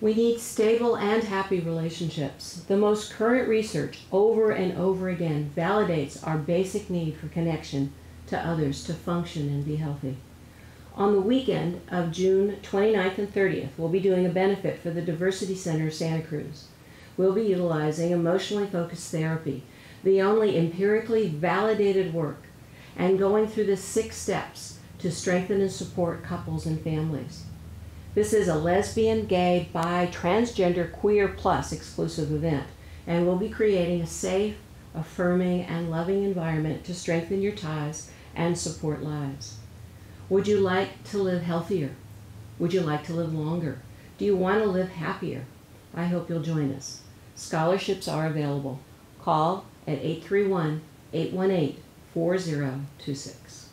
We need stable and happy relationships. The most current research over and over again validates our basic need for connection to others to function and be healthy. On the weekend of June 29th and 30th, we'll be doing a benefit for the Diversity Center of Santa Cruz. We'll be utilizing emotionally focused therapy, the only empirically validated work, and going through the six steps to strengthen and support couples and families. This is a lesbian, gay, bi, transgender, queer plus exclusive event, and we'll be creating a safe, affirming, and loving environment to strengthen your ties and support lives. Would you like to live healthier? Would you like to live longer? Do you want to live happier? I hope you'll join us. Scholarships are available. Call at 831 818 4026.